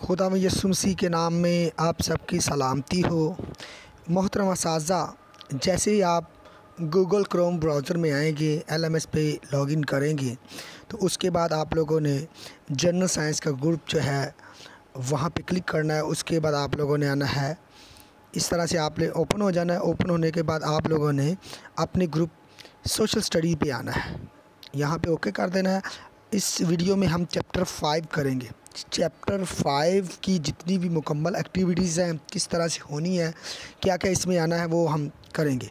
खुदा यसुमसी के नाम में आप सबकी सलामती हो। मोहतरम साजा, जैसे ही आप गूगल क्रोम ब्राउज़र में आएँगे एल एम एस पे लॉगिन करेंगे तो उसके बाद आप लोगों ने जनरल साइंस का ग्रुप जो है, वहाँ पे क्लिक करना है। उसके बाद आप लोगों ने आना है। इस तरह से आपने ओपन हो जाना है। ओपन होने के बाद आप लोगों ने अपने ग्रुप सोशल स्टडी पे आना है। यहाँ पे ओके कर देना है। इस वीडियो में हम चैप्टर फाइव करेंगे। चैप्टर फाइव की जितनी भी मुकम्मल एक्टिविटीज़ हैं किस तरह से होनी है क्या क्या इसमें आना है वो हम करेंगे।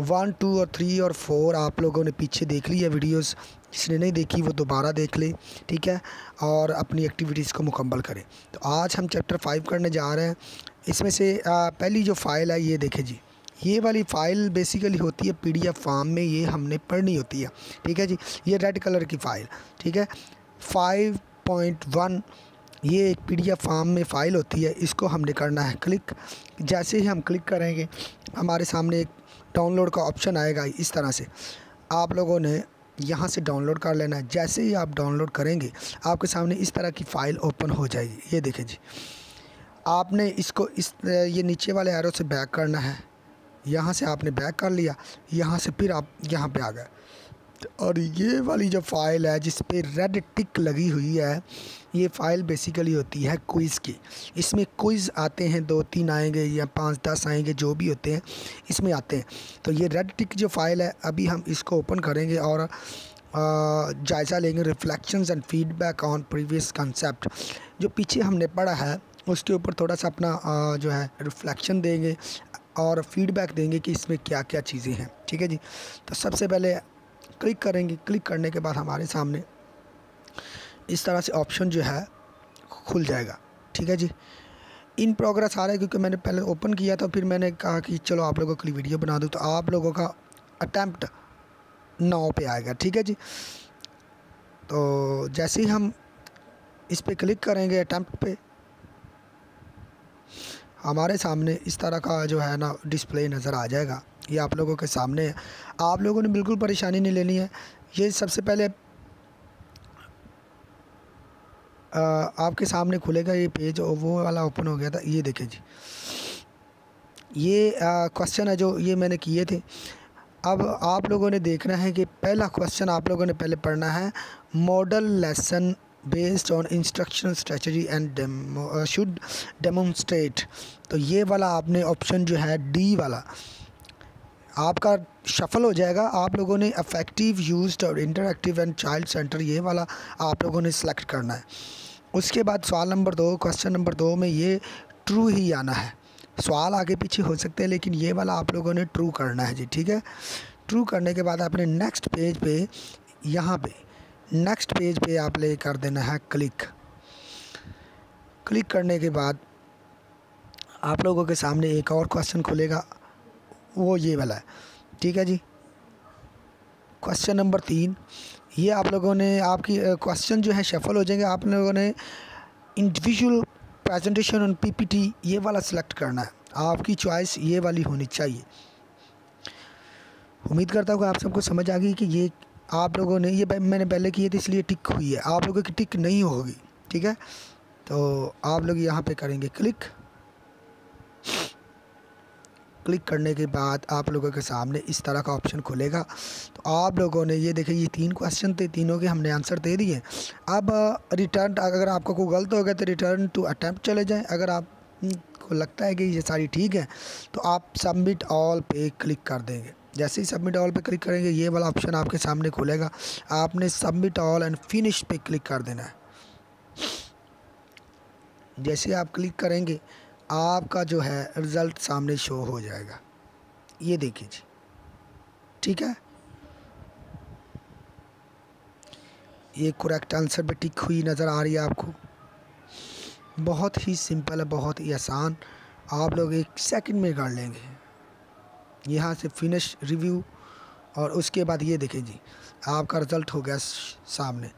वन टू और थ्री और फोर आप लोगों ने पीछे देख ली है वीडियोस जिसने नहीं देखी वो दोबारा देख ले ठीक है? और अपनी एक्टिविटीज़ को मुकम्मल करें। तो आज हम चैप्टर फाइव करने जा रहे हैं। इसमें से आ, पहली जो फ़ाइल है ये देखें जी। ये वाली फ़ाइल बेसिकली होती है पीडीएफ फॉर्म में ये हमने पढ़नी होती है। ठीक है जी? ये रेड कलर की फ़ाइल ठीक है? फाइव पॉइंट वन ये एक पीडीएफ फॉर्म में फ़ाइल होती है, इसको हमने करना है क्लिक जैसे ही हम क्लिक करेंगे, हमारे सामने एक डाउनलोड का ऑप्शन आएगा इस तरह से। आप लोगों ने यहाँ से डाउनलोड कर लेना है। जैसे ही आप डाउनलोड करेंगे, आपके सामने इस तरह की फ़ाइल ओपन हो जाएगी। ये देखें जी। आपने इसको इस, ये नीचे वाले एरो से बैक करना है। यहाँ से आपने बैक कर लिया। यहाँ से फिर आप यहाँ पे आ गए। और ये वाली जो फ़ाइल है, जिस पे रेड टिक लगी हुई है, ये फ़ाइल बेसिकली होती है क्विज़ की। इसमें क्विज़ आते हैं, दो तीन आएँगे या पाँच दस आएँगे, जो भी होते हैं, इसमें आते हैं। तो ये रेड टिक जो फ़ाइल है, अभी हम इसको ओपन करेंगे और जायज़ा लेंगे reflections and feedback on previous concept जो पीछे हमने पढ़ा है, उसके ऊपर थोड़ा सा अपना जो है रिफ्लेक्शन देंगे और फीडबैक देंगे कि इसमें क्या क्या चीज़ें हैं। ठीक है जी? तो सबसे पहले क्लिक करेंगे, क्लिक करने के बाद हमारे सामने इस तरह से ऑप्शन जो है, खुल जाएगा। ठीक है जी? इन प्रोग्रेस आ रहा है क्योंकि मैंने पहले ओपन किया था, फिर मैंने कहा कि चलो आप लोगों के लिए वीडियो बना दूँ तो आप लोगों का अटैम्प्ट नौ पे आएगा। ठीक है जी? तो जैसे ही हम इस पर क्लिक करेंगे अटैम्प्ट पे हमारे सामने इस तरह का जो है ना डिस्प्ले नज़र आ जाएगा। ये आप लोगों के सामने है। आप लोगों ने बिल्कुल परेशानी नहीं लेनी है। ये सबसे पहले आ, आपके सामने खुलेगा ये पेज और वो वाला ओपन हो गया था। ये देखें जी। ये क्वेश्चन है जो ये मैंने किए थे। अब आप लोगों ने देखना है कि पहला क्वेश्चन आप लोगों ने पहले पढ़ना है model lesson based on instruction strategy and should demonstrate तो ये वाला आपने ऑप्शन जो है डी वाला, आपका शफल हो जाएगा। आप लोगों ने अफेक्टिव यूज़ और इंटरेक्टिव एंड चाइल्ड सेंटर ये वाला आप लोगों ने सेलेक्ट करना है। उसके बाद सवाल नंबर दो क्वेश्चन नंबर दो में ये ट्रू ही आना है। सवाल आगे पीछे हो सकते हैं, लेकिन ये वाला आप लोगों ने ट्रू करना है जी, ठीक है? ट्रू करने के बाद आपने नेक्स्ट पेज पे, यहाँ पे नेक्स्ट पेज पे आप ले कर देना है क्लिक क्लिक करने के बाद आप लोगों के सामने एक और क्वेश्चन खुलेगा। वो ये वाला है। ठीक है जी? क्वेश्चन नंबर तीन। ये आप लोगों ने आपकी क्वेश्चन जो है शफल हो जाएँगे। आप लोगों ने इंडिविजुअल प्रेजेंटेशन ऑन पीपीटी ये वाला सिलेक्ट करना है। आपकी चॉइस ये वाली होनी चाहिए। उम्मीद करता हूँ आप सबको समझ आ गई कि ये आप लोगों ने, ये मैंने पहले किए थे इसलिए टिक हुई है। आप लोगों की टिक नहीं होगी, ठीक है? तो आप लोग यहाँ पे करेंगे क्लिक। क्लिक करने के बाद आप लोगों के सामने इस तरह का ऑप्शन खुलेगा। तो आप लोगों ने, ये देखें ये तीन क्वेश्चन थे, तीनों के हमने आंसर दे दिए। अब रिटर्न अगर आपका कोई गलत हो गया तो रिटर्न टू अटैम्प्ट चले जाएँ। अगर आप को लगता है कि ये सारी ठीक है तो आप सबमिट ऑल पे क्लिक कर देंगे। जैसे ही सबमिट ऑल पे क्लिक करेंगे, ये वाला ऑप्शन आपके सामने खुलेगा। आपने सबमिट ऑल एंड फिनिश पे क्लिक कर देना है। जैसे आप क्लिक करेंगे, आपका जो है रिज़ल्ट सामने शो हो जाएगा। ये देखिए जी। ठीक है? ये करेक्ट आंसर पे टिक हुई नज़र आ रही है आपको। बहुत ही सिंपल है, बहुत ही आसान। आप लोग एक सेकंड में कर लेंगे। यहाँ से फिनिश रिव्यू और उसके बाद ये देखें जी, आपका रिज़ल्ट हो गया सामने।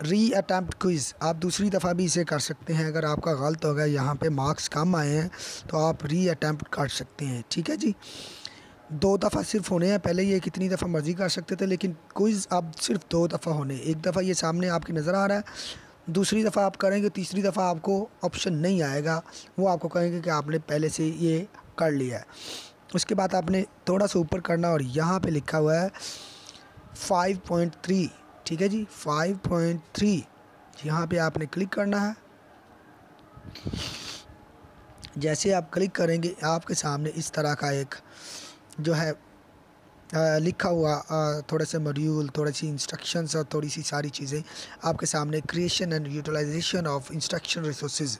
री अटैम्प्ट क्विज़ आप दूसरी दफ़ा भी इसे कर सकते हैं। अगर आपका गलत हो गया, यहाँ पे मार्क्स कम आए हैं तो आप री अटैम्प्ट कर सकते हैं। ठीक है जी? दो दफ़ा सिर्फ़ होने हैं। पहले ये कितनी दफ़ा मर्ज़ी कर सकते थे, लेकिन क्विज़ अब सिर्फ़ दो दफ़ा होने एक दफ़ा ये सामने आपकी नज़र आ रहा है, दूसरी दफ़ा आप करेंगे, तीसरी दफ़ा आपको ऑप्शन नहीं आएगा। वो आपको कहेंगे कि आपने पहले से ये कर लिया है। उसके बाद आपने थोड़ा सा ऊपर करना और यहाँ पे लिखा हुआ है फाइव पॉइंट थ्री ठीक है जी? फाइव पॉइंट थ्री यहाँ पर आपने क्लिक करना है। जैसे आप क्लिक करेंगे आपके सामने इस तरह का एक जो है आ, लिखा हुआ थोड़े से मॉड्यूल थोड़ी सी इंस्ट्रक्शंस और थोड़ी सी सारी चीज़ें आपके सामने creation and utilisation of instruction resources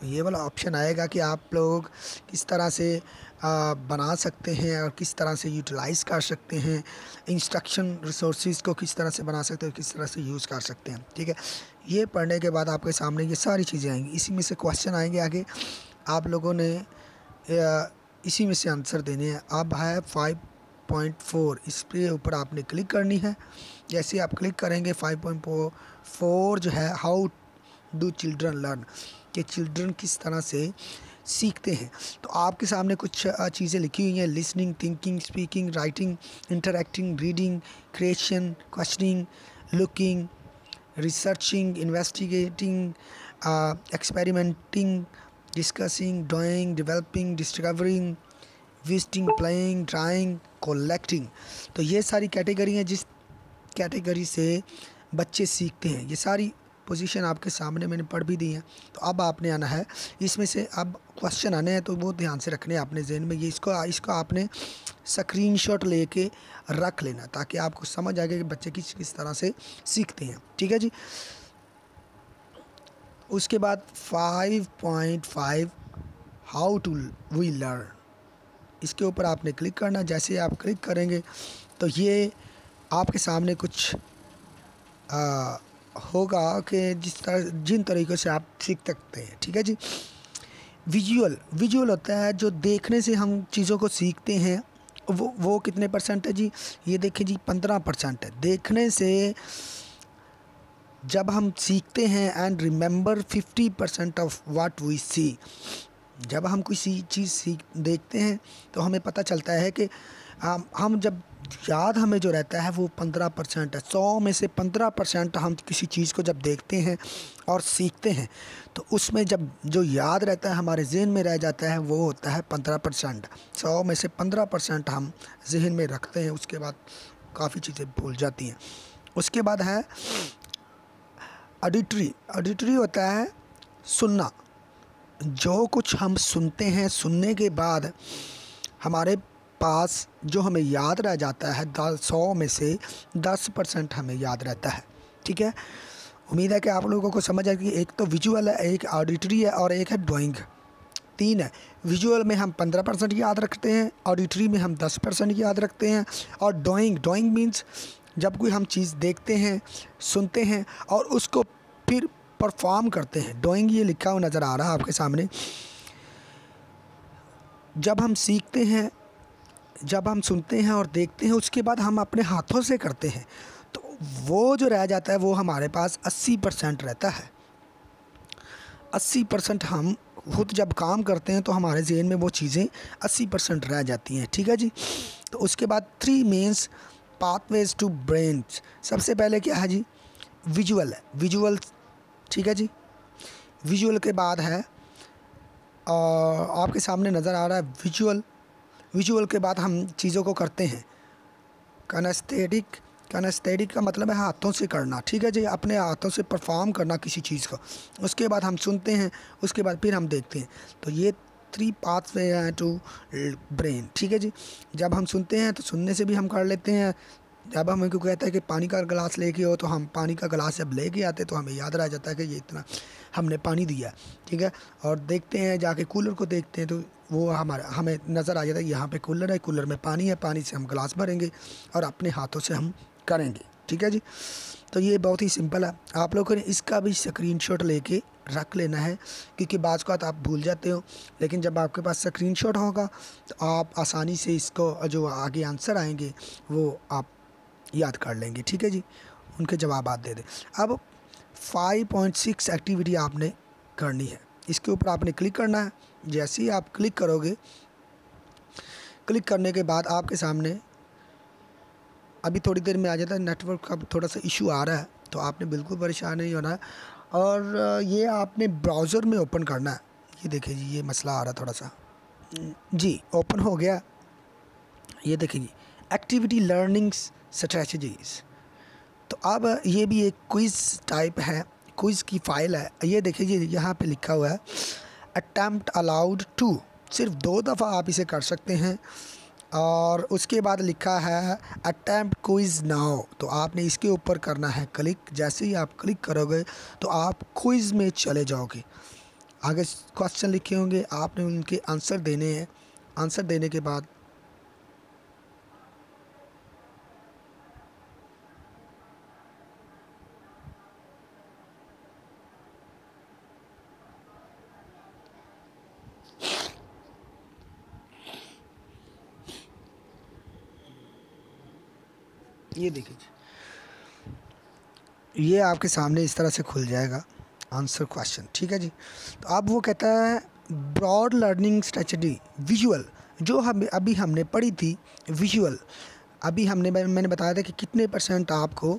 तो ये वाला ऑप्शन आएगा कि आप लोग किस तरह से आ, बना सकते हैं और किस तरह से यूटिलाइज़ कर सकते हैं इंस्ट्रक्शन रिसोर्स को किस तरह से बना सकते हैं किस तरह से यूज़ कर सकते हैं। ठीक है? ये पढ़ने के बाद आपके सामने ये सारी चीज़ें आएँगी। इसी में से क्वेश्चन आएँगे आगे। आप लोगों ने इसी में से आंसर देने हैं। अब है फाइव पॉइंट फोर इस पे ऊपर आपने क्लिक करनी है। जैसे आप क्लिक करेंगे फाइव पॉइंट फोर जो है हाउ डू चिल्ड्रन लर्न कि चिल्ड्रन किस तरह से सीखते हैं। तो आपके सामने कुछ चीज़ें लिखी हुई हैं। Listening thinking speaking writing interacting reading creation questioning looking researching investigating experimenting discussing drawing developing discovering visiting playing drawing collecting तो ये सारी कैटेगरी हैं जिस कैटेगरी से बच्चे सीखते हैं। ये सारी पोजीशन आपके सामने मैंने पढ़ भी दी है। तो अब आपने आना है। इसमें से अब क्वेश्चन आने हैं तो वो ध्यान से रखने अपने जहन में। ये इसको इसको आपने स्क्रीनशॉट लेके रख लेना ताकि आपको समझ आए कि बच्चे किस किस तरह से सीखते हैं। ठीक है जी? उसके बाद five point five how to we learn इसके ऊपर आपने क्लिक करना। जैसे आप क्लिक करेंगे तो ये आपके सामने कुछ आ, होगा कि जिस तरह, जिन तरीक़ों से आप सीख सकते हैं, ठीक है जी? विजुअल विजुअल होता है जो देखने से हम चीज़ों को सीखते हैं। वो वो कितने परसेंट है जी? ये देखें जी, पंद्रह परसेंट है। देखने से जब हम सीखते हैं and remember fifty percent of what we see जब हम किसी चीज़ सीख, देखते हैं तो हमें पता चलता है कि, हम हम जब याद हमें जो रहता है वो पंद्रह परसेंट है। सौ में से पंद्रह परसेंट हम किसी चीज़ को जब देखते हैं और सीखते हैं तो उसमें जब जो याद रहता है हमारे जहन में रह जाता है, वो होता है पंद्रह परसेंट। सौ में से पंद्रह परसेंट हम जहन में रखते हैं, उसके बाद काफ़ी चीज़ें भूल जाती हैं। उसके बाद है ऑडिटरी ऑडिटरी होता है सुनना। जो कुछ हम सुनते हैं, सुनने के बाद हमारे पास जो हमें याद रह जाता है दस सौ में से दस परसेंट हमें याद रहता है, ठीक है? उम्मीद है कि आप लोगों को समझ आए कि एक तो विजुअल है, एक ऑडिटरी है और एक है ड्राइंग तीन है विजुअल में हम पंद्रह परसेंट याद रखते हैं ऑडिटरी में हम दस परसेंट याद रखते हैं और ड्राइंग ड्राइंग मीन्स जब कोई हम चीज़ देखते हैं, सुनते हैं और उसको फिर परफॉर्म करते हैं। ड्राइंग ये लिखा हुआ नज़र आ रहा है आपके सामने। जब हम सीखते हैं, जब हम सुनते हैं और देखते हैं, उसके बाद हम अपने हाथों से करते हैं तो वो जो रह जाता है, वो हमारे पास 80 परसेंट रहता है। 80 परसेंट हम खुद जब काम करते हैं तो हमारे जहन में वो चीज़ें 80 परसेंट रह जाती हैं। ठीक है जी? तो उसके बाद three mains pathways to brain सबसे पहले क्या है जी? विजुअल है। विजुअल ठीक है जी। विजुअल के बाद है और आपके सामने नज़र आ रहा है विजुअल विजुअल के बाद हम चीज़ों को करते हैं। कनस्थेटिक कनस्थेटिक का मतलब है हाथों से करना, ठीक है जी? अपने हाथों से परफॉर्म करना किसी चीज़ को। उसके बाद हम सुनते हैं, उसके बाद फिर हम देखते हैं। तो ये थ्री पाथ वे हैं टू ब्रेन ठीक है जी? जब हम सुनते हैं तो सुनने से भी हम कर लेते हैं। जब हमें क्यों कहता है कि पानी का गिलास लेके हो तो हम पानी का गिलास जब लेके आते तो हमें याद रह जाता है कि ये इतना हमने पानी दिया, ठीक है? और देखते हैं, जाके कूलर को देखते हैं तो वो हमारा, हमें नज़र आ जाता है यहाँ पे कूलर है, कूलर में पानी है, पानी से हम गिलास भरेंगे और अपने हाथों से हम करेंगे, ठीक है जी? तो ये बहुत ही सिंपल है। आप लोगों ने इसका भी स्क्रीनशॉट लेके रख लेना है, क्योंकि बाज़ का आप भूल जाते हो, लेकिन जब आपके पास स्क्रीनशॉट होगा तो आप आसानी से इसको जो आगे आंसर आएँगे, वो आप याद कर लेंगे, ठीक है जी? उनके जवाब आप दे दें। अब 5.6 एक्टिविटी आपने करनी है। इसके ऊपर आपने क्लिक करना है। जैसे ही आप क्लिक करोगे क्लिक करने के बाद आपके सामने अभी थोड़ी देर में आ जाता है नेटवर्क का थोड़ा सा इशू आ रहा है तो आपने बिल्कुल परेशान नहीं होना। है और ये आपने ब्राउज़र में ओपन करना है। ये देखिए जी, ये मसला आ रहा थोड़ा सा। जी ओपन हो गया। ये देखिए जी एक्टिविटी लर्निंग स्ट्रेटजीज़ तो अब ये भी एक क्विज़ टाइप है क्विज़ की फ़ाइल है। ये देखिए यहाँ पे लिखा हुआ है अटैम्प्ट अलाउड टू सिर्फ़ दो दफ़ा आप इसे कर सकते हैं। और उसके बाद लिखा है अटैम्प्ट क्विज़ नाउ तो आपने इसके ऊपर करना है क्लिक जैसे ही आप क्लिक करोगे तो आप क्विज़ में चले जाओगे। आगे क्वेश्चन लिखे होंगे, आपने उनके आंसर देने हैं। आंसर देने के बाद ये देखिए ये आपके सामने इस तरह से खुल जाएगा आंसर क्वेश्चन ठीक है जी? तो अब वो कहता है ब्रॉड लर्निंग स्ट्रेटजी विजुअल जो हम, अभी हमने पढ़ी थी विजुअल अभी हमने मैंने बताया था कि कितने परसेंट आपको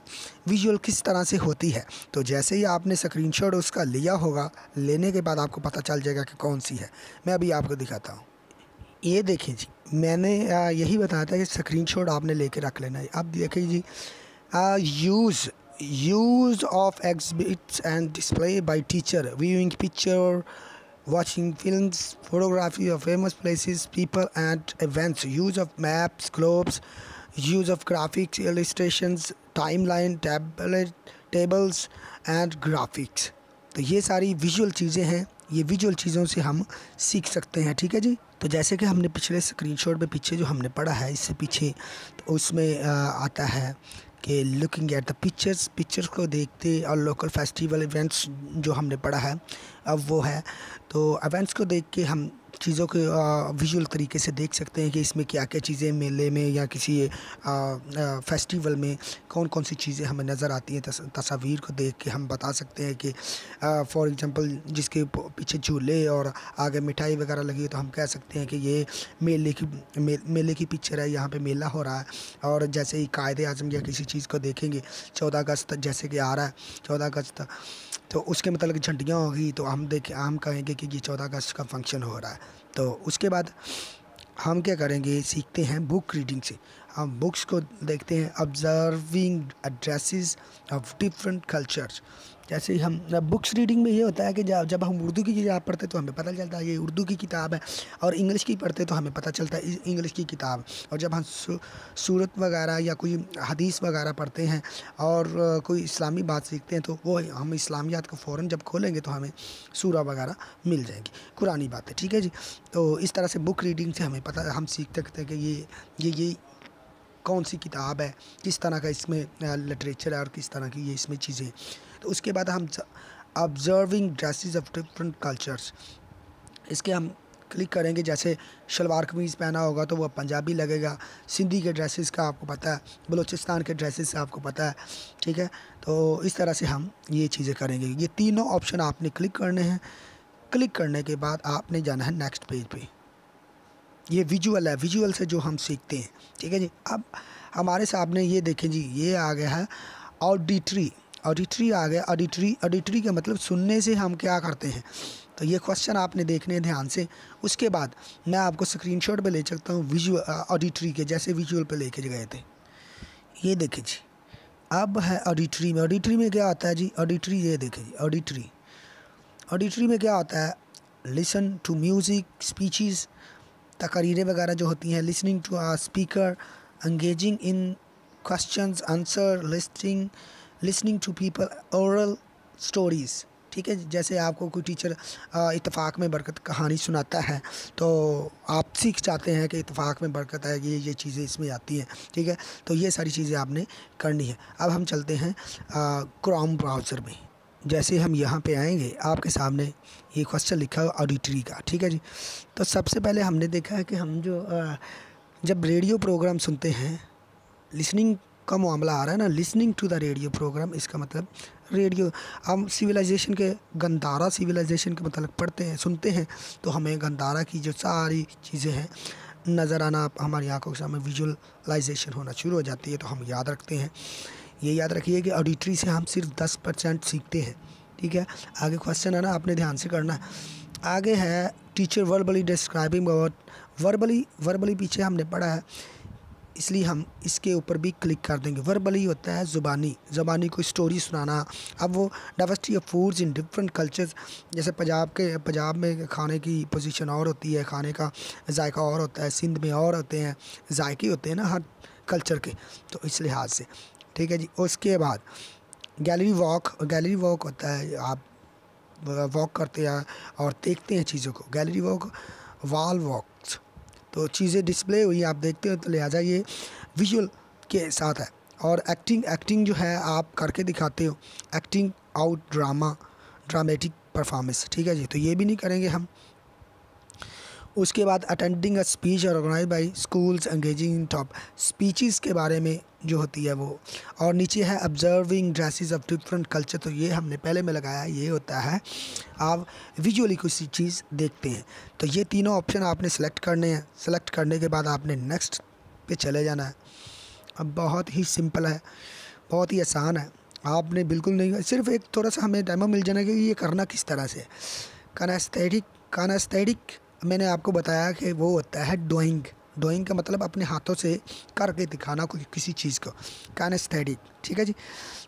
विजुअल किस तरह से होती है। तो जैसे ही आपने स्क्रीनशॉट उसका लिया होगा, लेने के बाद आपको पता चल जाएगा कि कौन सी है। मैं अभी आपको दिखाता हूँ। ये देखें जी, मैंने यही बताया था कि स्क्रीन शॉट आपने ले कर रख लेना है। अब देखें जी use use of exhibits and display by teacher viewing picture watching film photography of famous place people and events use of maps globes use of graphics illustration time line table tables and graphics तो ये सारी visual चीज़ें हैं। ये visual चीज़ों से हम सीख सकते हैं, ठीक है जी? तो जैसे कि हमने पिछले स्क्रीनशॉट में पीछे जो हमने पढ़ा है, इससे पीछे तो उसमें आता है कि looking at the pictures pictures को देखते और लोकल फेस्टिवल इवेंट्स जो हमने पढ़ा है, अब वो है। तो इवेंट्स को देख के हम चीज़ों को विजुअल तरीके से देख सकते हैं कि इसमें क्या क्या चीज़ें मेले में या किसी आ, आ, फेस्टिवल में कौन कौन सी चीज़ें हमें नज़र आती हैं तस, तस्वीर को देख के हम बता सकते हैं कि फॉर एग्ज़ाम्पल जिसके पीछे झूले और आगे मिठाई वगैरह लगी है तो हम कह सकते हैं कि ये मेले की मे, मेले की पिक्चर है यहाँ पर मेला हो रहा है। और जैसे ही कायदे आज़म या किसी चीज़ को देखेंगे चौदह अगस्त जैसे कि आ रहा है चौदह अगस्त तो उसके मतलब झंडियाँ होगी तो हम देखें हम कहेंगे कि ये चौदह अगस्त का फ़ंक्शन हो रहा है। तो उसके बाद हम क्या करेंगे, सीखते हैं बुक रीडिंग से। हम बुक्स को देखते हैं observing addresses of different cultures जैसे हम बुक्स रीडिंग में ये होता है कि जब हम उर्दू की किताब पढ़ते तो हमें पता चलता है ये उर्दू की किताब है और इंग्लिश की पढ़ते तो हमें पता चलता है इंग्लिश की किताब। और जब हम सूरत वगैरह या कोई हदीस वगैरह पढ़ते हैं और कोई इस्लामी बात सीखते हैं तो वो हम इस्लामियात को फ़ौर जब खोलेंगे तो हमें सूरा वगैरह मिल जाएँगी। कुरानी बातें, ठीक है जी? तो इस तरह से बुक रीडिंग से हमें पता, हम सीख सकते हैं कि ये ये ये कौन सी किताब है, किस तरह का इसमें लिटरेचर है और किस तरह की ये इसमें चीज़ें तो उसके बाद हम observing dresses of different cultures इसके हम क्लिक करेंगे, जैसे शलवार कमीज़ पहना होगा तो वह पंजाबी लगेगा। सिंधी के ड्रेसेस का आपको पता है, बलूचिस्तान के ड्रेसेस का आपको पता है, ठीक है? तो इस तरह से हम ये चीज़ें करेंगे। ये तीनों ऑप्शन आपने क्लिक करने हैं। क्लिक करने के बाद आपने जाना है नेक्स्ट पेज पे। ये विजुअल है। विजुअल से जो हम सीखते हैं, ठीक है जी? अब हमारे सामने ये देखें जी, ये आ गया है ऑडिटरी ऑडिटरी आ गया। ऑडिटरी ऑडिटरी का मतलब सुनने से हम क्या करते हैं? तो ये क्वेश्चन आपने देखने ध्यान से। उसके बाद मैं आपको स्क्रीनशॉट पे ले सकता हूँ विजुअल ऑडिटरी के, जैसे विजुअल पे लेके गए थे। ये देखे जी। अब है ऑडिटरी में। ऑडिटरी में क्या आता है जी? ऑडिटरी ये देखे जी ऑडिटरी ऑडिटरी में क्या होता है? लिसन टू म्यूज़िक स्पीचेस तकरीरें वगैरह जो होती हैं listening to a speaker engaging in question answer listing listening to people oral stories ठीक है? जैसे आपको कोई टीचर इतफ़ाक़ में बरकत कहानी सुनाता है तो आप सीख जाते हैं कि इतफ़ाक़ में बरकत है ये ये चीज़ें इसमें आती हैं ठीक है? तो ये सारी चीज़ें आपने करनी है। अब हम चलते हैं क्रोम ब्राउज़र में। जैसे हम यहाँ पे आएँगे आपके सामने ये क्वेश्चन लिखा हुआ ऑडिटरी का ठीक है जी? तो सबसे पहले हमने देखा है कि हम जो आ, जब रेडियो प्रोग्राम सुनते हैं लिसनिंग का मामला आ रहा है ना listening to the radio programme इसका मतलब रेडियो हम सिविलाइजेशन के गंदारा सिविलाइजेशन के मतलब पढ़ते हैं, सुनते हैं तो हमें गंदारा की जो सारी चीज़ें हैं, नज़र आना, हमारी आँखों के सामने विजुअलाइजेशन होना शुरू हो जाती है तो हम याद रखते हैं। ये याद रखिए कि ऑडिटरी से हम सिर्फ़ दस परसेंट सीखते हैं, ठीक है? आगे क्वेश्चन है ना, आपने ध्यान से करना। है आगे है teacher verbally describing about verbally verbally पीछे हमने पढ़ा है इसलिए हम इसके ऊपर भी क्लिक कर देंगे। वर्बली होता है ज़ुबानी। ज़ुबानी कोई स्टोरी सुनाना। अब वो diversity of foods in different cultures जैसे पंजाब के, पंजाब में खाने की पोजीशन और होती है, खाने का जायका और होता है, सिंध में और होते हैं, जायके होते हैं ना हर कल्चर के। तो इस लिहाज से। ठीक है जी, उसके बाद गैलरी वॉक गैलरी वॉक होता है, आप वॉक करते हैं, और देखते हैं चीज़ों को। गैलरी वॉक वाल वॉक्स तो चीज़ें डिस्प्ले हुई, आप देखते हो तो लिहाजा ये विजुअल के साथ है। और एक्टिंग एक्टिंग जो है, आप करके दिखाते हो। Acting out drama dramatic performance ठीक है जी? तो ये भी नहीं करेंगे हम। उसके बाद अटेंडिंग अ स्पीच और organise by schools engaging in top speeches के बारे में जो होती है वो। और नीचे है observing dresses of different culture तो ये हमने पहले में लगाया, ये होता है। आप विजुअली किसी चीज़ देखते हैं। तो ये तीनों ऑप्शन आपने सेलेक्ट करने हैं। सेलेक्ट करने के बाद आपने नेक्स्ट पे चले जाना है। अब बहुत ही सिंपल है। बहुत ही आसान है। आपने बिल्कुल नहीं, सिर्फ़ एक थोड़ा सा हमें डेमो मिल जाना कि ये करना किस तरह से। कानास्थेटिक कानास्थेटिक मैंने आपको बताया कि वो होता है ड्राइंग ड्राइंग का मतलब अपने हाथों से करके दिखाना कोई किसी चीज़ को कानेस्थेटिक ठीक है जी?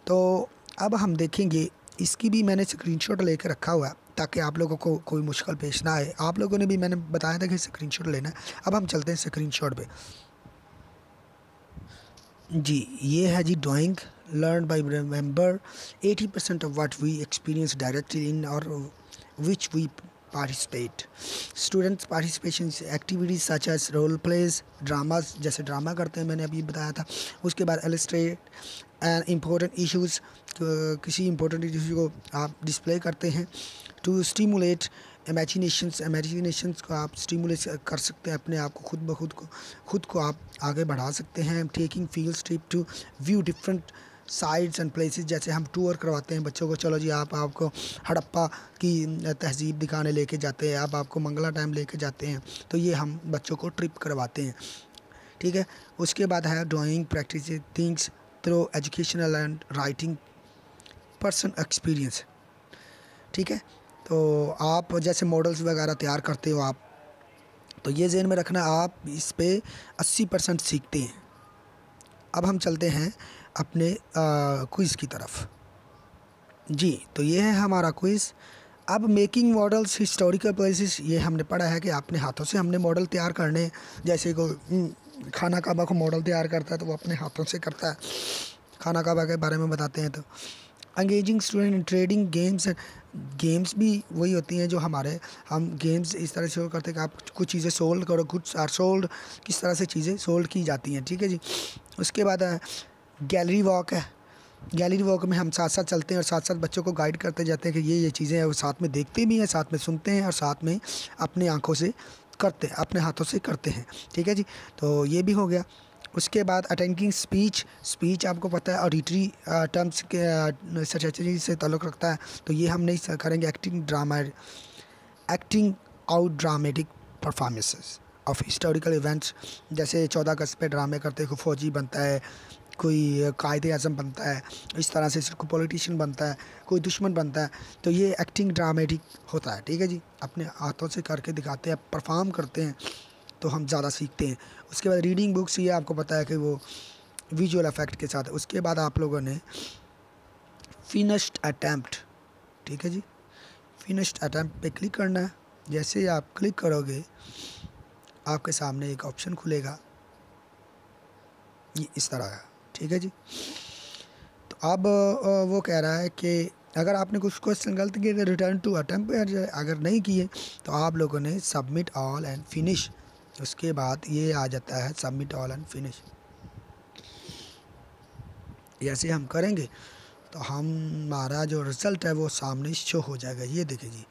तो अब हम देखेंगे, इसकी भी मैंने स्क्रीनशॉट लेकर रखा हुआ है, ताकि आप लोगों को कोई मुश्किल पेश ना आए। आप लोगों ने भी मैंने बताया था कि स्क्रीनशॉट लेना अब हम चलते हैं स्क्रीनशॉट पे। जी, ये है जी drawing learn by remember eighty percent of what we experience directly in और which participate students participation activities such as role plays dramas जैसे ड्रामा करते हैं, मैंने अभी बताया था। उसके बाद एलिस्ट्रेट एंड इम्पोर्टेंट इश्यूज़ किसी इम्पोर्टेंट इशू को आप डिस्प्ले करते हैं। टू स्टीमुलेट इमेजिनेशंस इमेजिनेशंस को आप स्टीमुलेट कर सकते हैं, अपने आप को खुद ब खुद को खुद को आप आगे बढ़ा सकते हैं। Taking field trip to view different sites and places जैसे हम टूर करवाते हैं बच्चों को। चलो जी, आप आपको हड़प्पा की तहज़ीब दिखाने लेके जाते हैं। आप आपको मंगला टाइम लेके जाते हैं। तो ये हम बच्चों को ट्रिप करवाते हैं। ठीक है? उसके बाद है drawing practice things through educational and writing person experience ठीक है? तो आप जैसे मॉडल्स वगैरह तैयार करते हो आप तो ये जहन में रखना आप इस पर अस्सी परसेंट सीखते हैं। अब हम चलते हैं अपने क्विज़ की तरफ़। जी तो ये है हमारा क्विज़ अब मेकिंग मॉडल्स हिस्टोरिकल प्लेसेस ये हमने पढ़ा है कि अपने हाथों से हमने मॉडल तैयार करने जैसे को हम्म, खाना काबा को मॉडल तैयार करता है तो वो अपने हाथों से करता है। खाना काबा के बारे में बताते हैं तो। Engaging student trading games games भी वही होती हैं जो हमारे हम गेम्स इस तरह से करते हैं कि आप कुछ चीज़ें सोल्ड करो कुछ आर सोल्ड किस तरह से चीज़ें सोल्ड की जाती हैं ठीक है जी? उसके बाद गैलरी वॉक है। गैलरी वॉक में हम साथ साथ चलते हैं और साथ साथ बच्चों को गाइड करते जाते हैं कि ये ये चीज़ें हैं, वो साथ में देखते भी हैं, साथ में सुनते हैं और साथ में अपनी आँखों से करते हैं अपने हाथों से करते हैं। ठीक है जी? तो ये भी हो गया। उसके बाद अटेंडिंग स्पीच स्पीच आपको पता है ऑडिटरी टर्म्स के सर्चरी से ताल्लुक़ रखता है। तो ये हम नहीं करेंगे acting drama acting out dramatic performances of historical events जैसे चौदह अगस्त पे ड्रामे करते कोई फ़ौजी बनता है कोई कायदे अज़म बनता है, इस तरह से कोई पॉलिटिशियन बनता है, कोई दुश्मन बनता है तो ये एक्टिंग ड्रामेटिक होता है, ठीक है जी? अपने हाथों से करके दिखाते हैं, परफॉर्म करते हैं तो हम ज़्यादा सीखते हैं। उसके बाद रीडिंग बुक्स, ये आपको पता है कि वो विजुअल इफ़ेक्ट के साथ, उसके बाद आप लोगों ने फिनिश्ड अटैम्प्ट, ठीक है जी? फिनिश्ड अटैम्प्ट पे क्लिक करना है। जैसे ही आप क्लिक करोगे, आपके सामने एक ऑप्शन खुलेगा। ये इस तरह का ठीक है जी? तो अब वो कह रहा है कि अगर आपने कुछ क्वेश्चन गलत किए तो रिटर्न टू अटैम्प्ट अगर नहीं किए तो आप लोगों ने सबमिट ऑल एंड फिनिश उसके बाद ये आ जाता है सबमिट ऑल एंड फिनिश ऐसे हम करेंगे तो हमारा जो रिज़ल्ट है वो सामने शो हो जाएगा। ये देखिए जी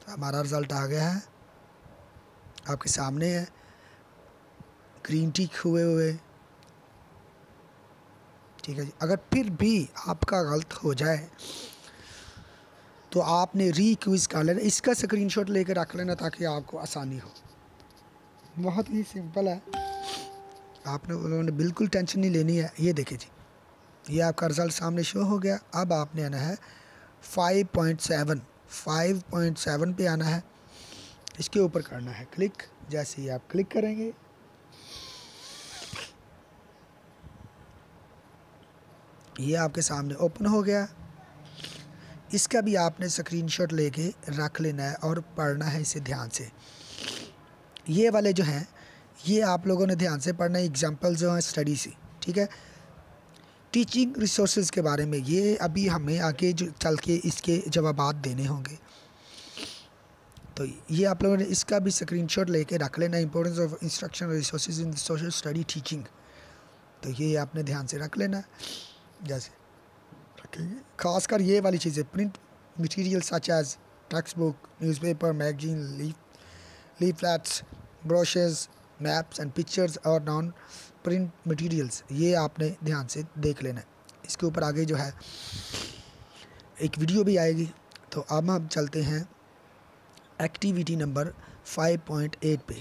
तो हमारा रिज़ल्ट आ गया है। आपके सामने है। ग्रीन टिक हुए हुए। ठीक है। जी अगर फिर भी आपका गलत हो जाए तो आपने री क्विज़ कर लेना। इसका स्क्रीनशॉट लेकर रख लेना ताकि आपको आसानी हो। बहुत ही सिंपल है। आपने उन्होंने बिल्कुल टेंशन नहीं लेनी है। ये देखे जी, ये आपका रिज़ल्ट सामने शो हो गया। अब आपने आना है five point seven five point seven पर आना है। इसके ऊपर करना है क्लिक जैसे ही आप क्लिक करेंगे ये आपके सामने ओपन हो गया। इसका भी आपने स्क्रीनशॉट लेके रख लेना है और पढ़ना है इसे ध्यान से। ये वाले जो हैं, ये आप लोगों ने ध्यान से पढ़ना है एग्ज़ाम्पल जो हैं स्टडी से, ठीक है? टीचिंग रिसोर्स के बारे में, ये अभी हमें आगे जो चल के इसके जवाब देने होंगे। तो ये आप लोगों ने इसका भी स्क्रीनशॉट लेके रख लेना importance of instruction resource in social study teaching तो ये आपने ध्यान से रख लेना। जैसे, रखेंगे। खासकर ये वाली चीज़ें print material such as text book newspaper magazine leaf leaflets brochures maps and pictures और नॉन प्रिंट मटेरियल्स ये आपने ध्यान से देख लेना है। इसके ऊपर आगे जो है, एक वीडियो भी आएगी। तो अब हम चलते हैं एक्टिविटी नंबर 5.8 पे।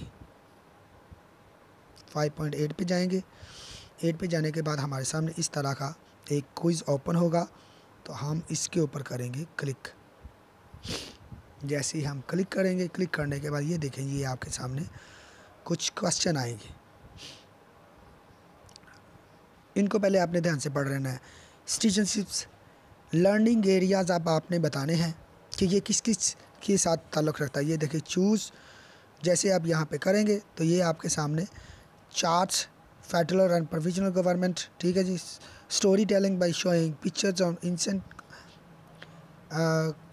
5.8 पे जाएँगे। 8 पे जाने के बाद हमारे सामने इस तरह का एक क्विज़ ओपन होगा तो हम इसके ऊपर करेंगे क्लिक जैसे ही हम क्लिक करेंगे क्लिक करने के बाद ये देखेंगे, ये आपके सामने कुछ क्वेश्चन आएँगे। इनको पहले आपने ध्यान से पढ़ लेना है। सिटीजनशिप्स लर्निंग एरियाज़ अब आपने बताने हैं कि ये किस किस के साथ ताल्लुक़ रखता है। ये देखिए चूज़ जैसे आप यहाँ पे करेंगे तो ये आपके सामने charts federal and provisional government ठीक है जी? Story telling by showing pictures on ancient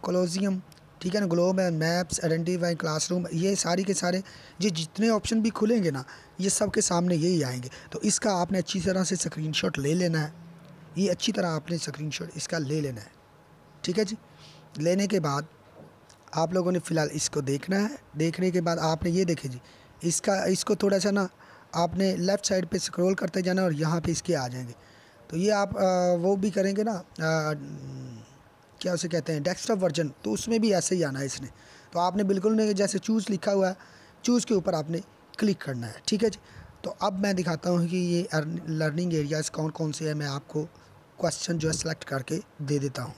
colosseum ठीक है ना globe and maps identify classroom ये सारी के सारे, ये जितने ऑप्शन भी खुलेंगे ना, ये सब के सामने यही आएँगे। तो इसका आपने अच्छी तरह से स्क्रीनशॉट ले लेना है। ये अच्छी तरह आपने स्क्रीनशॉट इसका ले लेना है। ठीक है जी? लेने के बाद आप लोगों ने फ़िलहाल इसको देखना है। देखने के बाद आपने ये देखे जी, इसका, इसको थोड़ा सा ना, आपने लेफ़्ट साइड पे स्क्रॉल करते जाना और यहाँ पे इसके आ जाएँगे। तो ये आप आ, वो भी करेंगे ना आ, क्या उसे कहते हैं डेस्कटॉप वर्जन तो उसमें भी ऐसे ही आना है इसने। तो आपने बिल्कुल नहीं जैसे चूज़ लिखा हुआ है चूज़ के ऊपर आपने क्लिक करना है ठीक है जी? तो अब मैं दिखाता हूँ कि ये लर्निंग एरियाज़ कौन कौन से हैं मैं आपको क्वेश्चन जो है सेलेक्ट करके दे देता हूँ।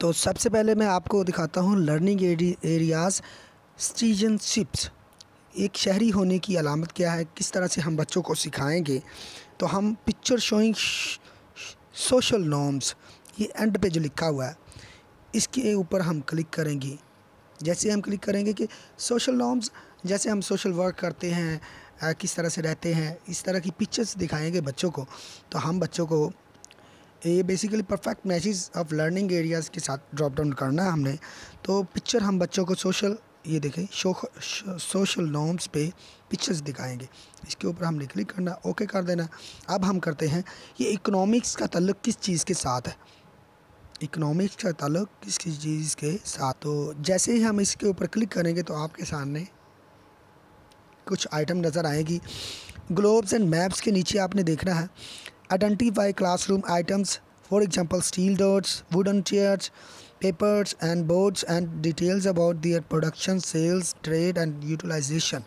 तो सबसे पहले मैं आपको दिखाता हूँ लर्निंग एरियाज़ सिटीजनशिप्स। एक शहरी होने की अलामत क्या है किस तरह से हम बच्चों को सिखाएँगे तो हम पिक्चर शोइंग सोशल नॉर्म्स ये एंड पे जो लिखा हुआ है इसके ऊपर हम क्लिक करेंगे। जैसे हम क्लिक करेंगे कि सोशल नॉर्म्स जैसे हम सोशल वर्क करते हैं आ, किस तरह से रहते हैं इस तरह की पिक्चर्स दिखाएँगे बच्चों को तो हम बच्चों को ये basically perfect message of learning areas के साथ ड्रॉप डाउन करना है हमने। तो पिक्चर हम बच्चों को सोशल ये देखें सोशल नॉर्म्स पे पिक्चर्स दिखाएँगे। इसके ऊपर हमने क्लिक करना ओके कर देना। अब हम करते हैं ये इकोनॉमिक्स का ताल्लुक किस चीज़ के साथ है? इकोनॉमिक्स का ताल्लुक किस किस चीज़ के साथ? तो जैसे ही हम इसके ऊपर क्लिक करेंगे तो आपके सामने कुछ आइटम नज़र आएगी। ग्लोब्स एंड मैप्स के नीचे आपने देखना है। Identify classroom items for example, steel doors, wooden chairs, papers and boards and details about their production, sales, trade and utilization.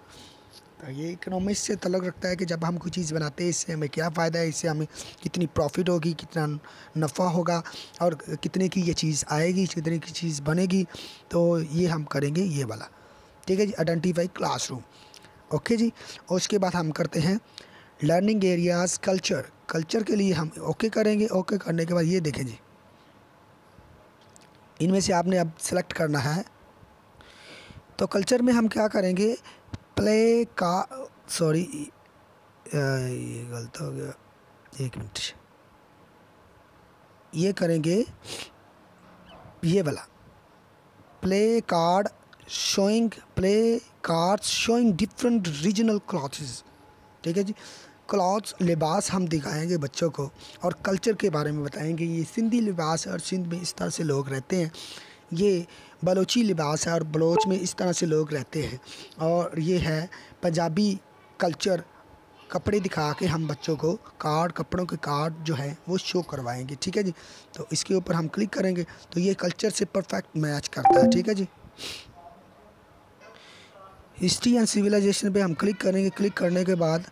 तो ये इकोनॉमिक्स से तलक रखता है कि जब हम कोई चीज़ बनाते हैं इससे हमें क्या फ़ायदा है? इससे हमें कितनी प्रॉफिट होगी कितना नफ़ा होगा और कितने की ये चीज़ आएगी कितने की चीज़ बनेगी? तो ये हम करेंगे ये वाला। ठीक है जी? आइडेंटिफाई क्लासरूम ओके जी? और उसके बाद हम करते हैं लर्निंग एरियाज़ कल्चर कल्चर के लिए हम ओके करेंगे। ओके करने के बाद ये देखें जी। इनमें से आपने अब सेलेक्ट करना है। तो कल्चर में हम क्या करेंगे? प्ले का सॉरी ये गलत हो गया। एक मिनट। ये करेंगे, ये वाला। Play card showing play cards showing different regional clothes ठीक है जी? क्लॉथ्स, लिबास हम दिखाएँगे बच्चों को और कल्चर के बारे में बताएँगे। ये सिंधी लिबास है और सिंध में इस तरह से लोग रहते हैं। ये बलोची लिबास है और बलोच में इस तरह से लोग रहते हैं। और ये है पंजाबी कल्चर। कपड़े दिखा के हम बच्चों को कार्ड, कपड़ों के कार्ड जो है, वो शो करवाएँगे, ठीक है जी? तो इसके ऊपर हम क्लिक करेंगे तो ये कल्चर से परफेक्ट मैच करता है, ठीक है जी? हिस्ट्री एंड सिविलाइजेशन पे हम क्लिक करेंगे। क्लिक करने के बाद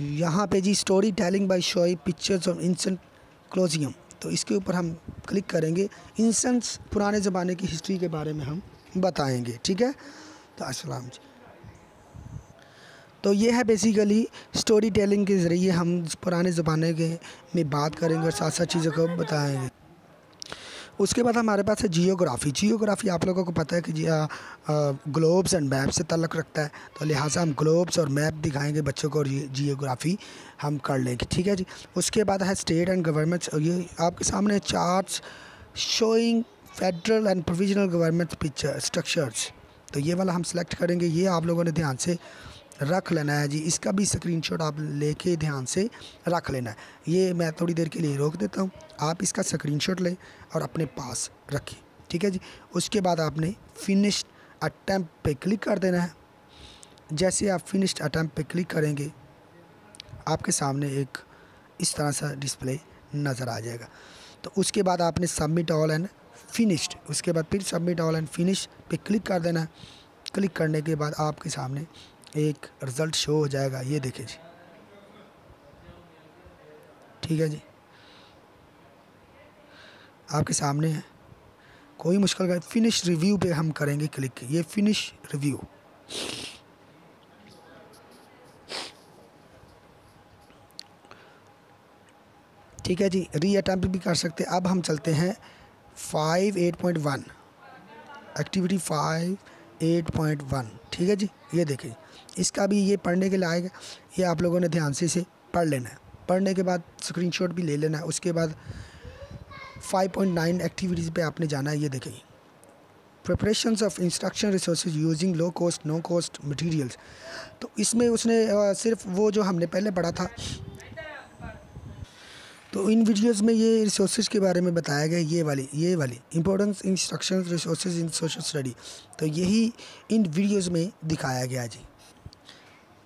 यहाँ पे जी स्टोरी टेलिंग बाई शोई पिक्चर्स ऑफ़ इंसेंट क्लोजियम तो इसके ऊपर हम क्लिक करेंगे। इंसेंट्स पुराने ज़माने की हिस्ट्री के बारे में हम बताएँगे, ठीक है? तो असलम जी। तो ये है बेसिकली स्टोरी टेलिंग के ज़रिए हम पुराने ज़माने के में बात करेंगे और साथ साथ चीज़ों को बताएँगे। उसके बाद हमारे पास है जियोग्राफ़ी। जियोग्राफ़ी आप लोगों को पता है कि ग्लोब्स एंड मैप से तल्लक रखता है। तो लिहाजा हम ग्लोब्स और मैप दिखाएँगे बच्चों को और जियोग्राफ़ी हम कर लेंगे। ठीक है जी? उसके बाद है स्टेट एंड गवर्नमेंट्स ये आपके सामने charts showing federal and provisional government picture structures तो ये वाला हम सेलेक्ट करेंगे। ये आप लोगों ने ध्यान से रख लेना है जी। इसका भी स्क्रीनशॉट आप लेके ध्यान से रख लेना है। ये मैं थोड़ी देर के लिए रोक देता हूँ। आप इसका स्क्रीनशॉट लें और अपने पास रखें। ठीक है जी? उसके बाद आपने फिनिश्ड अटैम्प्ट पे क्लिक कर देना है। जैसे आप फिनिश्ड अटैम्प्ट पे क्लिक करेंगे, आपके सामने एक इस तरह सा डिस्प्ले नज़र आ जाएगा। तो उसके बाद आपने सबमिट ऑल एंड फिनिश्ड उसके बाद फिर सबमिट ऑल एंड फिनिश पे क्लिक कर देना है। क्लिक करने के बाद आपके सामने एक रिज़ल्ट शो हो जाएगा, ये देखें जी। ठीक है जी? आपके सामने है। कोई मुश्किल का फिनिश रिव्यू पे हम करेंगे क्लिक ये फिनिश रिव्यू ठीक है जी? री अटैम्प्ट भी कर सकते हैं। अब हम चलते हैं five eight point one activity five eight point one ठीक है जी? ये देखें इसका भी ये पढ़ने के लायक ये आप लोगों ने ध्यान से इसे पढ़ लेना है। पढ़ने के बाद स्क्रीनशॉट भी ले लेना है। उसके बाद 5.9 एक्टिविटीज़ पे आपने जाना है, ये देखें। Preparation of instruction resource using low cost no cost materials तो इसमें उसने सिर्फ़ वो जो हमने पहले पढ़ा था तो इन वीडियोस में ये रिसोर्स के बारे में बताया गया, ये वाली ये वाली। Importance instruction resource in social study तो यही इन वीडियोस में दिखाया गया जी।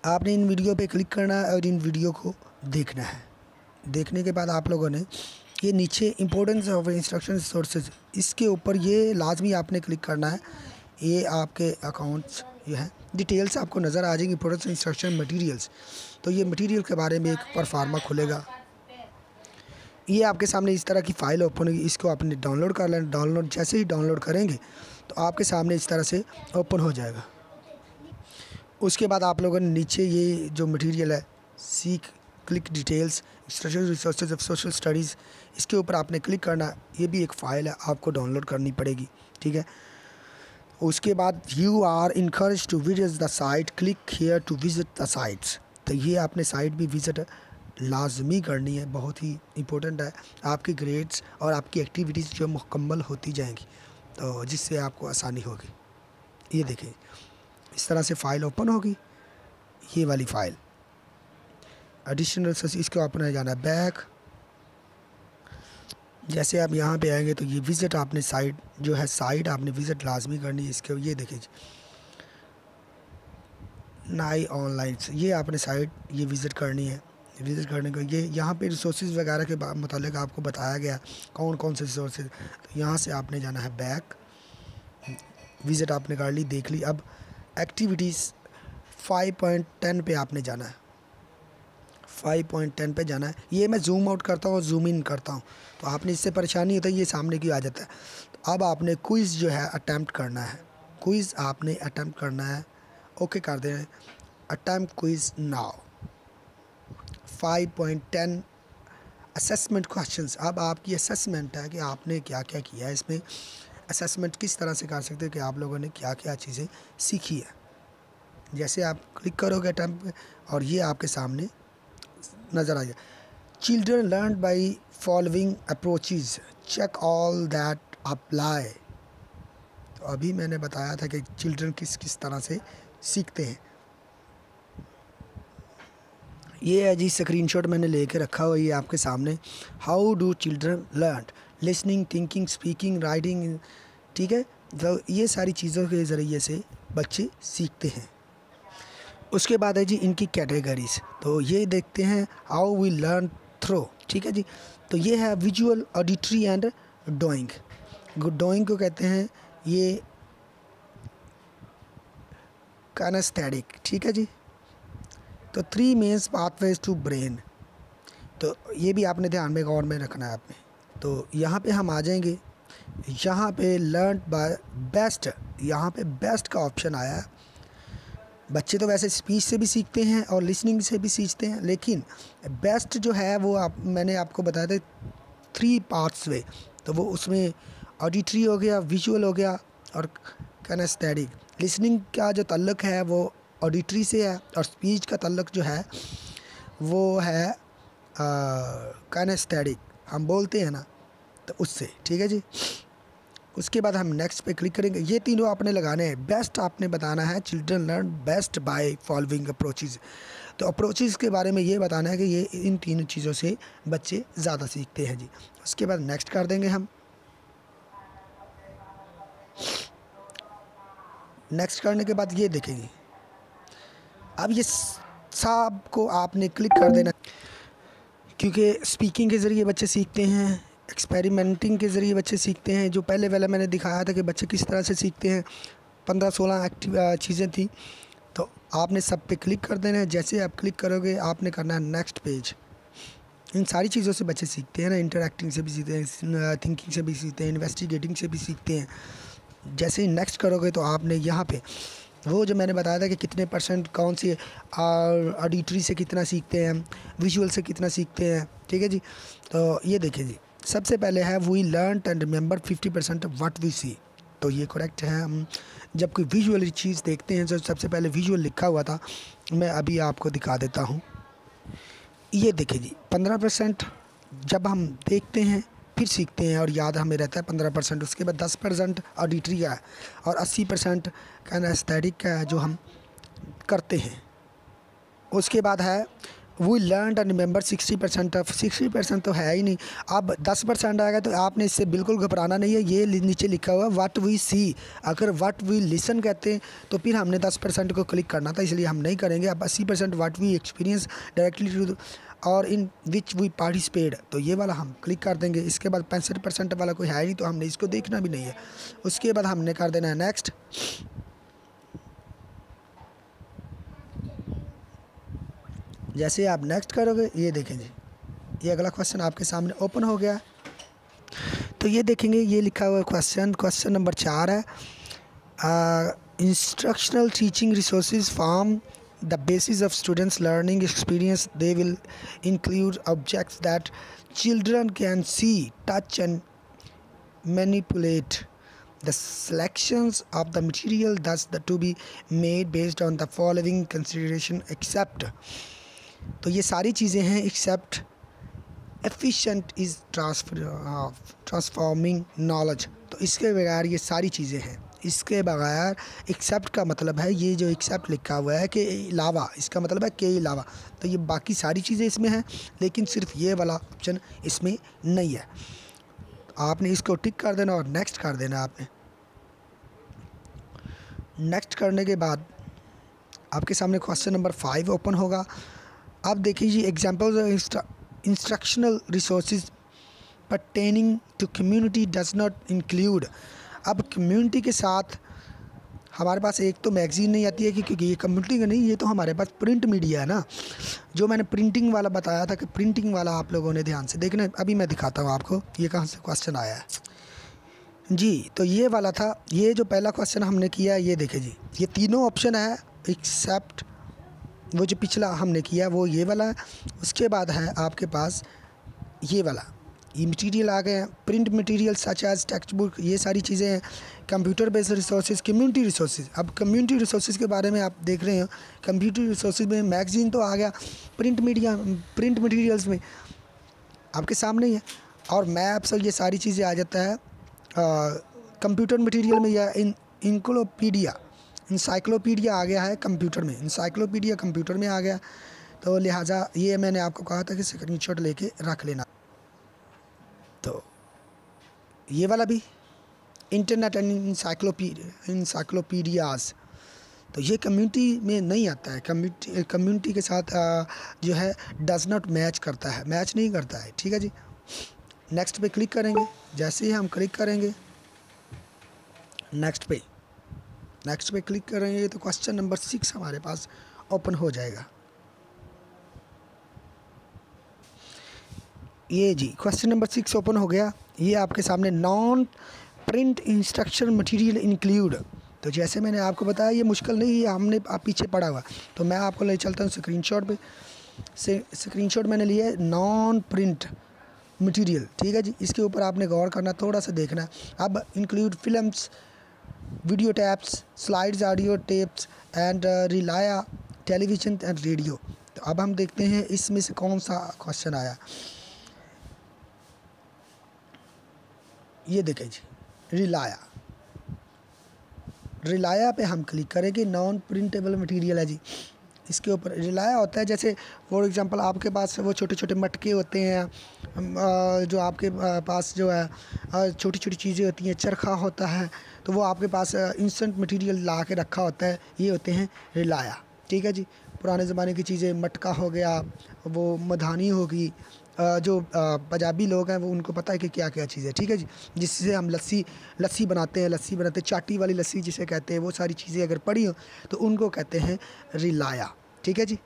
आपने इन वीडियो पे क्लिक करना है और इन वीडियो को देखना है। देखने के बाद आप लोगों ने ये नीचे इंपॉर्टेंस ऑफ़ इंस्ट्रक्शन सोर्सेज इसके ऊपर ये लाजमी आपने क्लिक करना है। ये आपके अकाउंट्स ये हैं डिटेल्स आपको नज़र आ जाएँगी इंपॉर्टेंस इंस्ट्रक्शन मटेरियल्स तो ये मटेरियल के बारे में एक परफार्मा खुलेगा। ये आपके सामने इस तरह की फ़ाइल ओपन होगी, इसको आपने डाउनलोड कर लेना। डाउनलोड जैसे ही डाउनलोड करेंगे तो आपके सामने इस तरह से ओपन हो जाएगा। उसके बाद आप लोगों ने नीचे ये जो मटेरियल है सीख click details structure resources of social studies इसके ऊपर आपने क्लिक करना, ये भी एक फ़ाइल है, आपको डाउनलोड करनी पड़ेगी, ठीक है? उसके बाद you are encourage to visit the site click here to visit the sites तो ये आपने साइट भी विज़िट लाजमी करनी है, बहुत ही इम्पोर्टेंट है, आपके ग्रेड्स और आपकी एक्टिविटीज़ जो मुकम्मल होती जाएँगी तो जिससे आपको आसानी होगी। ये देखें। इस तरह से फ़ाइल ओपन होगी। ये वाली फ़ाइल एडिशनल सर्च इसको अपना जाना बैक जैसे आप यहाँ पे आएँगे तो ये विज़िट आपने साइट जो है साइट आपने विज़िट लाजमी करनी है इसके। ये देखें नाई ऑनलाइन ये आपने साइट ये विज़िट करनी है। विज़िट करने को ये यहाँ पे रिसोर्स वगैरह के मतलब आपको बताया गया कौन कौन से रिसोर्स तो यहाँ से आपने जाना है बैक विज़िट आपने कर ली, देख ली। अब एक्टिविटीज़ 5.10 पे आपने जाना है। 5.10 पे जाना है। ये मैं जूम आउट करता हूँ और जूम इन करता हूँ। तो आपने इससे परेशानी होता है, ये सामने क्यों आ जाता है। तो अब आपने क्विज़ जो है अटैम्प्ट करना है। क्विज़ आपने अटैम्प्ट करना है। ओके कर दें attempt quiz now. 5.10 assessment questions. अब आपकी असेसमेंट है कि आपने क्या क्या किया है इसमें। असेसमेंट किस तरह से कर सकते हैं कि आप लोगों ने क्या क्या चीज़ें सीखी है? जैसे आप क्लिक करोगे अटैम्प और ये आपके सामने नज़र आ जाए children learn by following approaches check all that apply तो अभी मैंने बताया था कि चिल्ड्रन किस किस तरह से सीखते हैं। ये है जी स्क्रीनशॉट मैंने लेके रखा हुआ ये आपके सामने. How do children learn listening thinking speaking writing ठीक है? तो ये सारी चीज़ों के ज़रिए से बच्चे सीखते हैं। उसके बाद है जी इनकी कैटेगरीज तो ये देखते हैं हाउ वी लर्न थ्रो ठीक है जी? तो ये है visual auditory and drawing drawing को कहते हैं ये कानास्थेटिक ठीक है जी? तो three mains pathways to brain तो ये भी आपने ध्यान में गौर में रखना है आपने। तो यहाँ पे हम आ जाएँगे। यहाँ पे लर्न बाय बेस्ट यहाँ पे बेस्ट का ऑप्शन आया। है बच्चे तो वैसे स्पीच से भी सीखते हैं और लिसनिंग से भी सीखते हैं, लेकिन बेस्ट जो है वो आप, मैंने आपको बताया था थ्री पार्ट्स वे तो वो उसमें ऑडिटरी हो गया विजुअल हो गया और कैनेस्थेटिक लिसनिंग का जो तल्लक है वो ऑडिटरी से है और स्पीच का तल्लक जो है वो है कैनेस्थेटिक हम बोलते हैं ना तो उससे, ठीक है जी? उसके बाद हम नेक्स्ट पे क्लिक करेंगे। ये तीनों आपने लगाने हैं। बेस्ट आपने बताना है children learn best by following approaches तो अप्रोचेज़ के बारे में ये बताना है कि ये, इन तीनों चीज़ों से बच्चे ज़्यादा सीखते हैं जी। उसके बाद नेक्स्ट कर देंगे हम। नेक्स्ट करने के बाद ये देखेंगे। अब ये सबको आपने क्लिक कर देना। क्योंकि स्पीकिंग के ज़रिए बच्चे सीखते हैं। एक्सपेरिमेंटिंग के ज़रिए बच्चे सीखते हैं। जो पहले वाला मैंने दिखाया था कि बच्चे किस तरह से सीखते हैं। पंद्रह सोलह एक्टिव चीज़ें थी। तो आपने सब पे क्लिक कर देना है। जैसे आप क्लिक करोगे, आपने करना है नेक्स्ट पेज इन सारी चीज़ों से बच्चे सीखते हैं ना। इंटरेक्टिंग से भी सीखते हैं थिंकिंग से भी सीखते हैं इन्वेस्टिगेटिंग से भी सीखते हैं। जैसे ही नेक्स्ट करोगे तो आपने यहाँ पे वो जो मैंने बताया था कि कितने परसेंट कौन सी ऑडिटरी से कितना सीखते हैं विजुअल से कितना सीखते हैं। ठीक है जी? तो ये देखिए जी। सबसे पहले है we learn and remember fifty percent what we see तो ये करेक्ट है, हम जब कोई विजुअल चीज़ देखते हैं जो सबसे पहले विजुअल लिखा हुआ था, मैं अभी आपको दिखा देता हूँ। ये देखिए जी, पंद्रह परसेंट जब हम देखते हैं, फिर सीखते हैं और याद हमें रहता है, पंद्रह परसेंट, उसके बाद दस परसेंट ऑडिटरी का है और अस्सी परसेंट कैनेस्थेटिक का है जो हम करते हैं। उसके बाद है we learn and remember sixty percent of sixty percent तो है ही नहीं। अब दस परसेंट आएगा तो आपने इससे बिल्कुल घबराना नहीं है। ये नीचे लिखा हुआ है वट वी सी अगर वट वी लिसन कहते हैं तो फिर हमने दस परसेंट को क्लिक करना था, इसलिए हम नहीं करेंगे। अब अस्सी percent what we experience directly to और इन विच वी पार्टिसिपेट तो ये वाला हम क्लिक कर देंगे। इसके बाद पैंसठ परसेंट वाला कोई है नहीं तो हमने इसको देखना भी नहीं है। उसके बाद हमने कर देना है नेक्स्ट जैसे आप नेक्स्ट करोगे, ये देखें जी ये अगला क्वेश्चन आपके सामने ओपन हो गया। तो ये देखेंगे, ये लिखा हुआ क्वेश्चन क्वेश्चन नंबर चार है। Instructional teaching resource form the basis of students learning experience they will include objects that children can see touch and manipulate the selections of the material, thus, the to be made based on the following consideration except तो ये सारी चीज़ें हैं except efficient is transfer transforming knowledge तो इसके बगैर ये सारी चीज़ें हैं। इसके बगैर एक्सेप्ट का मतलब है, ये जो एक्सेप्ट लिखा हुआ है कि अलावा इसका मतलब है के अलावा तो ये बाकी सारी चीज़ें इसमें हैं, लेकिन सिर्फ़ ये वाला ऑप्शन इसमें नहीं है। आपने इसको टिक कर देना और नेक्स्ट कर देना आपने। नेक्स्ट करने के बाद आपके सामने क्वेश्चन नंबर फाइव ओपन होगा। आप देखिए जी examples instructional resource pertaining to community does not include अब कम्युनिटी के साथ हमारे पास एक तो मैगज़ीन नहीं आती है कि क्योंकि ये कम्युनिटी का नहीं, ये तो हमारे पास प्रिंट मीडिया है ना। जो मैंने प्रिंटिंग वाला बताया था कि प्रिंटिंग वाला आप लोगों ने ध्यान से देखना अभी मैं दिखाता हूँ आपको, ये कहाँ से क्वेश्चन आया है। जी तो ये वाला था, ये जो पहला क्वेश्चन हमने किया ये देखे जी, ये तीनों ऑप्शन है एक्सेप्ट वो जो पिछला हमने किया वो ये वाला है उसके बाद है आपके पास ये वाला। ये मटेरियल आ गए हैं print material such as text book ये सारी चीज़ें हैं। Computer based resource community resource अब कम्युनिटी रिसोर्स के बारे में आप देख रहे हो। कंप्यूटर रिसोर्स में मैगजीन तो आ गया प्रिंट मीडिया प्रिंट मटीरियल्स में आपके सामने ही है। और मैप्स और ये सारी चीज़ें आ जाता है कंप्यूटर मटीरियल में या इन इंक्लोपीडिया इंसाइक्लोपीडिया आ गया है कंप्यूटर में इंसाइक्लोपीडिया कंप्यूटर में आ गया। तो लिहाजा ये मैंने आपको कहा था कि स्क्रीन लेके रख लेना। तो ये वाला भी इंटरनेट एंड इंसाइक्लोपीडिया इंसाइक्लोपीडियाज तो ये कम्युनिटी में नहीं आता है। कम्युनिटी कम्युनिटी के साथ जो है डज नॉट मैच करता है। मैच नहीं करता है। ठीक है जी? नेक्स्ट पे क्लिक करेंगे। जैसे ही हम क्लिक करेंगे नेक्स्ट पे नेक्स्ट पे क्लिक करेंगे तो क्वेश्चन नंबर सिक्स हमारे पास ओपन हो जाएगा। ये जी क्वेश्चन नंबर सिक्स ओपन हो गया। ये आपके सामने non print instruction material include तो जैसे मैंने आपको बताया, ये मुश्किल नहीं है हमने आप पीछे पड़ा हुआ। तो मैं आपको ले चलता हूँ स्क्रीन शॉट पर स्क्रीन स्क्रीनशॉट मैंने लिया है नॉन प्रिंट मटेरियल ठीक है जी? इसके ऊपर आपने गौर करना, थोड़ा सा देखना। अब include films video tapes slides audio tapes and realia television and radio तो अब हम देखते हैं इसमें से कौन सा क्वेश्चन आया। ये देखें जी रिलाया रिलाया पे हम क्लिक करेंगे नॉन प्रिंटेबल मटेरियल है जी। इसके ऊपर रिलाया होता है। जैसे फॉर एग्ज़ाम्पल आपके पास वो छोटे छोटे मटके होते हैं जो आपके पास जो है छोटी छोटी चीज़ें होती हैं, चरखा होता है तो वो आपके पास इंस्टेंट मटेरियल ला के रखा होता है। ये होते हैं रिलाया ठीक है जी? पुराने ज़माने की चीज़ें, मटका हो गया, वो मधानी होगी जो पंजाबी लोग हैं, वो उनको पता है कि क्या क्या चीज़ है, ठीक है जी? जिससे हम लस्सी लस्सी बनाते हैं, लस्सी बनाते हैं, चाटी वाली लस्सी जिसे कहते हैं, वो सारी चीज़ें अगर पढ़ी हो तो उनको कहते हैं रिलाया, ठीक है जी?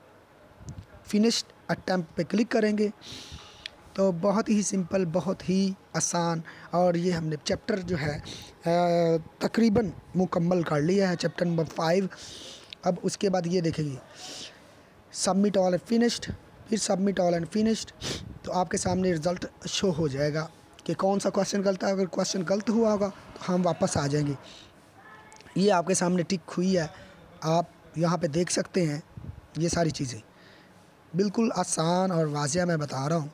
फिनिश्ड अटैम्प्ट पे क्लिक करेंगे तो बहुत ही सिंपल बहुत ही आसान, और ये हमने चैप्टर जो है तकरीबन मुकम्मल कर लिया है चैप्टर नंबर फाइव अब उसके बाद ये देखेंगे सबमिट ऑल फिनिश्ड फिर सबमिट ऑल एंड फिनिश्ड तो आपके सामने रिज़ल्ट शो हो जाएगा कि कौन सा क्वेश्चन गलत है। अगर क्वेश्चन गलत हुआ होगा तो हम वापस आ जाएँगे। ये आपके सामने टिक हुई है। आप यहाँ पे देख सकते हैं ये सारी चीज़ें। बिल्कुल आसान और वाजिया मैं बता रहा हूँ,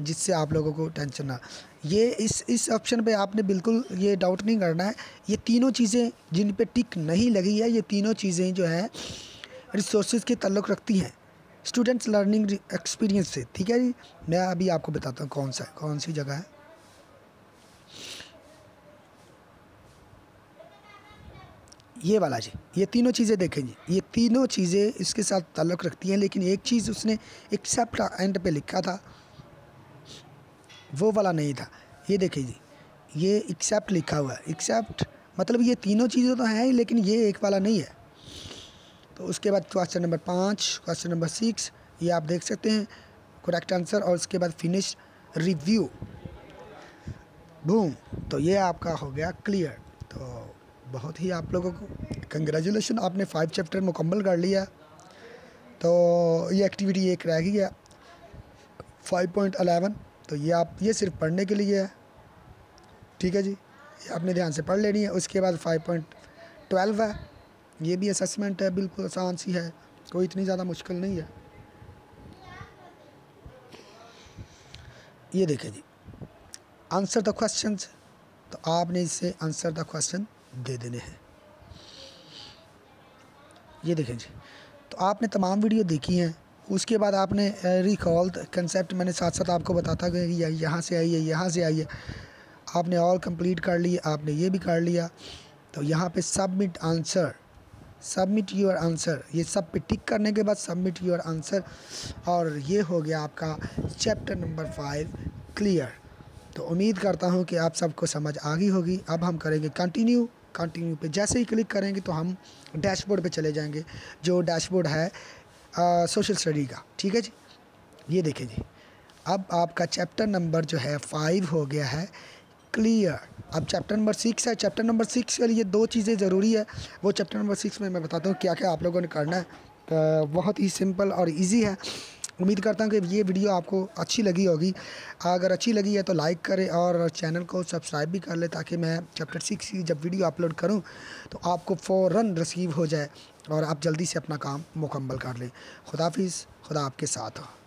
जिससे आप लोगों को टेंशन ना। ये इस इस ऑप्शन पे आपने बिल्कुल ये डाउट नहीं करना है। ये तीनों चीज़ें जिन पे टिक नहीं लगी है, ये तीनों चीज़ें जो है रिसोर्स के तल्लुक़ रखती हैं। स्टूडेंट्स लर्निंग एक्सपीरियंस से, ठीक है जी? मैं अभी आपको बताता हूँ कौन सा है, कौन सी जगह है। ये वाला जी, ये तीनों चीज़ें देखें जी। ये तीनों चीज़ें इसके साथ ताल्लुक़ रखती हैं, लेकिन एक चीज़ उसने एक्सेप्ट एंड पे लिखा था, वो वाला नहीं था। ये देखें जी, ये एक्सेप्ट लिखा हुआ है। एक्सेप्ट मतलब ये तीनों चीज़ें तो हैं, लेकिन ये एक वाला नहीं है। तो उसके बाद क्वेश्चन नंबर पाँच क्वेश्चन नंबर सिक्स ये आप देख सकते हैं। करेक्ट आंसर और उसके बाद फिनिश रिव्यू बूम तो ये आपका हो गया क्लियर तो बहुत ही आप लोगों को कंग्रेचुलेशन आपने फाइव चैप्टर मुकम्मल कर लिया। तो ये एक्टिविटी एक रह गई है। फाइव पॉइंट अलेवन तो ये आप, ये सिर्फ़ पढ़ने के लिए है। ठीक है जी, ये आपने ध्यान से पढ़ लेनी है। उसके बाद फाइव पॉइंट ट्वेल्व है। ये भी असेसमेंट है, बिल्कुल आसान सी है, कोई इतनी ज़्यादा मुश्किल नहीं है। ये देखें जी आंसर द क्वेश्चन तो आपने इससे आंसर द क्वेश्चन दे देने हैं। ये देखें जी तो आपने तमाम वीडियो देखी हैं, उसके बाद आपने रिकॉल कंसेप्ट मैंने साथ साथ आपको बताता गया यहाँ से आई है, यहाँ से आई है। आपने ऑल कंप्लीट कर लिया आपने ये भी कर लिया तो यहाँ पे submit answer submit your answer ये सब पे टिक करने के बाद सबमिट योर आंसर और ये हो गया आपका चैप्टर नंबर फाइव क्लियर तो उम्मीद करता हूँ कि आप सबको समझ आ गई होगी। अब हम करेंगे कंटिन्यू कंटिन्यू पे जैसे ही क्लिक करेंगे तो हम डैशबोर्ड पे चले जाएँगे, जो डैशबोर्ड है सोशल स्टडी का। ठीक है जी? ये देखें जी। अब आपका चैप्टर नंबर जो है फाइव हो गया है। क्लियर अब चैप्टर नंबर सिक्स है। चैप्टर नंबर सिक्स के लिए दो चीज़ें ज़रूरी है। वो चैप्टर नंबर सिक्स में मैं बताता हूँ क्या क्या आप लोगों ने करना है। बहुत ही सिंपल और इजी है। उम्मीद करता हूँ कि ये वीडियो आपको अच्छी लगी होगी। अगर अच्छी लगी है तो लाइक करें और चैनल को सब्सक्राइब भी कर ले ताकि मैं चैप्टर सिक्स की जब वीडियो अपलोड करूँ तो आपको फ़ौर रिसीव हो जाए और आप जल्दी से अपना काम मुकम्मल कर लें। खुदाफिज़। खुदा आपके साथ हो।